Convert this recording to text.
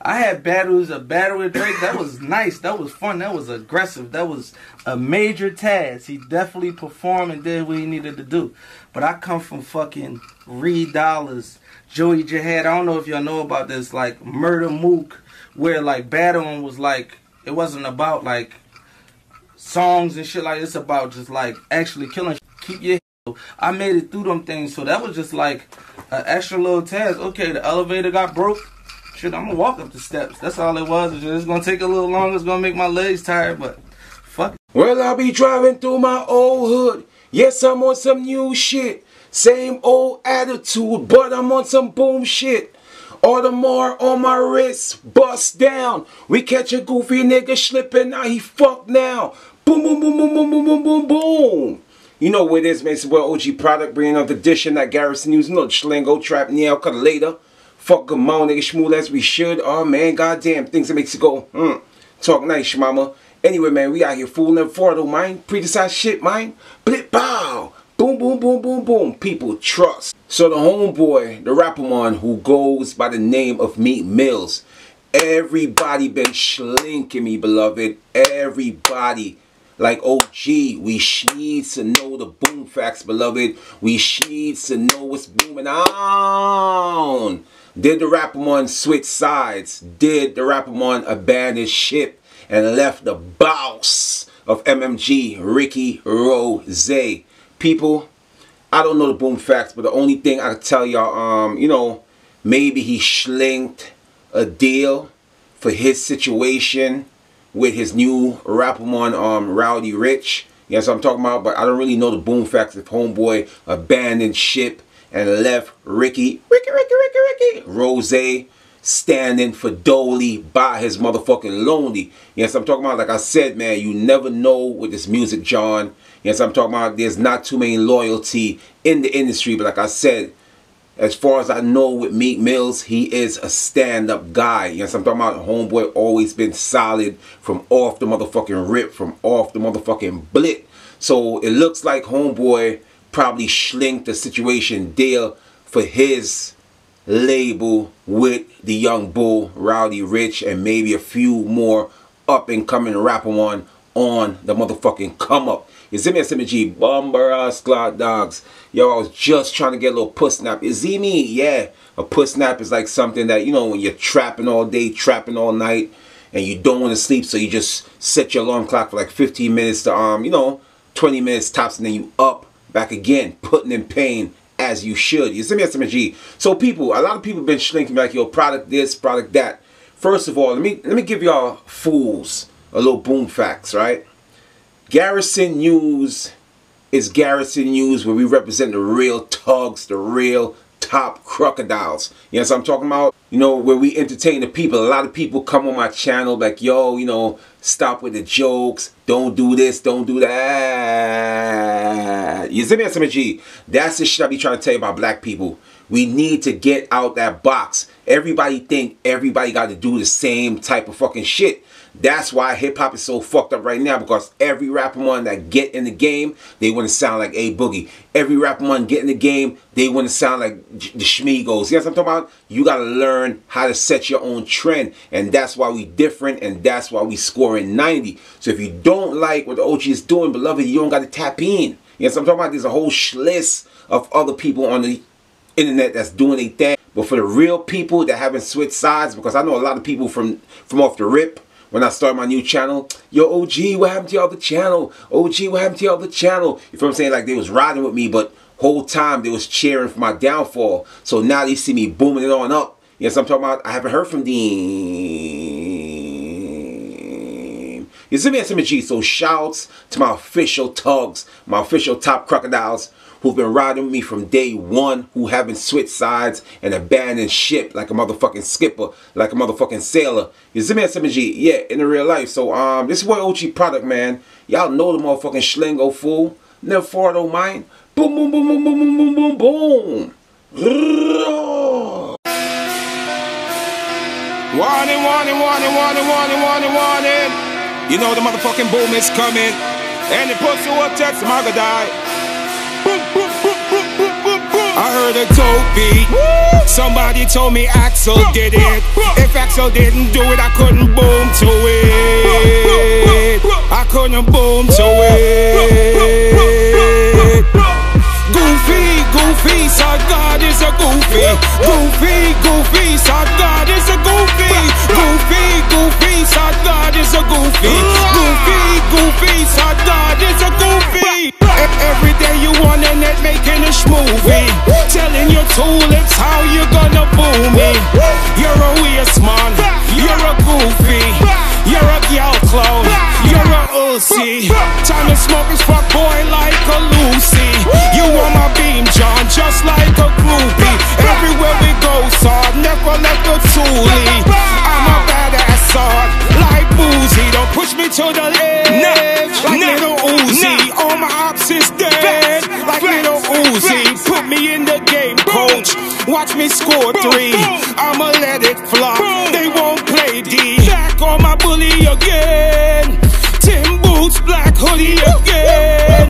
I had battles, a battle with Drake. That was nice. That was fun. That was aggressive. That was a major task. He definitely performed and did what he needed to do. But I come from fucking Reed Dollaz, Joey Jihad. I don't know if y'all know about this, like Murder Mook, where like battling was like it wasn't about like songs and shit like it's about just like actually killing. Keep your I made it through them things, so that was just like an extra little task. Okay, the elevator got broke shit, I'm gonna walk up the steps. That's all it was. It's gonna take a little longer. It's gonna make my legs tired, but fuck. Well, I'll be driving through my old hood. Yes, I'm on some new shit. Same old attitude, but I'm on some boom shit. Audemars on my wrist, bust down. We catch a goofy nigga slipping, now he fucked now. Boom, boom, boom, boom, boom, boom, boom, boom, boom. You know what it is, man. It's well OG product bringing up the dish and that Garrison News. You know, Schlingo, Trap, Neil, cut later. Fuck on, nigga, schmool as we should. Oh, man, goddamn, things that makes you go, hmm. Talk nice, mama. Anyway, man, we out here fooling them for though, mind. Pre-decided shit, mind. Blip, bow. Boom, boom, boom, boom, boom. People trust. So the homeboy, the rapper man who goes by the name of Meek Mills. Everybody been slinking me, beloved. Everybody. Like OG, we needs to know the boom facts, beloved. We needs to know what's booming on. Did the Rapamon switch sides? Did the Rapamon abandon ship and left the boss of MMG, Ricky Rose? People, I don't know the boom facts, but the only thing I can tell y'all, um, you know, maybe he slinked a deal for his situation with his new Rapamon, um, Roddy Ricch. Yes, I'm talking about, but I don't really know the boom facts if Homeboy abandoned ship and left Ricky, Ricky, Ricky, Ricky, Ricky, Rose standing for Dolly by his motherfucking lonely. Yes, I'm talking about, like I said, man, you never know with this music, John. Yes, I'm talking about there's not too many loyalty in the industry, but like I said, as far as I know with Meek Mills, he is a stand-up guy. Yes, I'm talking about homeboy always been solid from off the motherfucking rip, from off the motherfucking blit. So it looks like homeboy probably schlinked the situation deal for his label with the young bull, Roddy Ricch, and maybe a few more up and coming rapper one on the motherfucking come up. See me, SMG, Bomberas Glot Dogs. Yo, I was just trying to get a little puss snap. You see me? Yeah. A puss snap is like something that, you know, when you're trapping all day, trapping all night, and you don't want to sleep, so you just set your alarm clock for like 15 minutes to, um, you know, 20 minutes tops, and then you up back again, putting in pain as you should. You see me, SMG? So people, a lot of people been shrinking back, yo, product this, product that. First of all, let me let me give y'all fools a little boom facts, right? Garrison News is Garrison News where we represent the real tugs, the real top crocodiles. You know what I'm talking about? You know, where we entertain the people. A lot of people come on my channel like, yo, you know, stop with the jokes. Don't do this, don't do that. You see me, SMG? That's the shit I be trying to tell you about black people. We need to get out that box. Everybody think everybody got to do the same type of fucking shit. That's why hip hop is so fucked up right now because every rapper one that get in the game, they want to sound like A Boogie. Every rapper one get in the game, they want to sound like the Schmigos. You know what I'm talking about? You got to learn how to set your own trend. And that's why we different and that's why we scoring 90. So if you don't like what the OG is doing, beloved, you don't got to tap in. You know what I'm talking about? There's a whole list of other people on the internet that's doing a thing. But for the real people that haven't switched sides, because I know a lot of people from, from off the rip, when I start my new channel, yo, OG, what happened to your other channel? OG, what happened to your other channel? You feel what I'm saying? Like they was riding with me, but whole time they was cheering for my downfall. So now they see me booming it on up. Yes, I'm talking about, I haven't heard from them. You see me, SMG? So shouts to my official tugs, my official top crocodiles who've been riding me from day one, who haven't switched sides and abandoned ship like a motherfucking skipper, like a motherfucking sailor. See me at SMG? Yeah, in the real life. So um, this is what OG product, man. Y'all know the motherfucking schlingo fool. Never far don't mind. Boom, boom, boom, boom, boom, boom, boom, boom, boom. Warning, warning, warning, warning, warning, warning, warning. You know the motherfucking boom is coming. And the pussy will text him, heard dope beat. Somebody told me Axel did it. If Axel didn't do it, I couldn't boom to it. I couldn't boom to it. Goofy, goofy, so God is a goofy. Goofy, goofy, so God is a goofy. Goofy, goofy, so God is a goofy. Goofy, goofy, so God is a goofy. Your tulips how you gonna boo me. You're a waste man, you're a goofy. You're a gal clown, you're a Uzi. Time to smoke is fuck boy like a Lucy. You want my beam, John, just like a groupie. Everywhere we go, sword, never let the toolie. I'm a badass sword, like boozy. Don't push me to the coach. Watch me score three. I'ma let it flop. They won't play D. Back on my bully again. Tim boots, black hoodie again.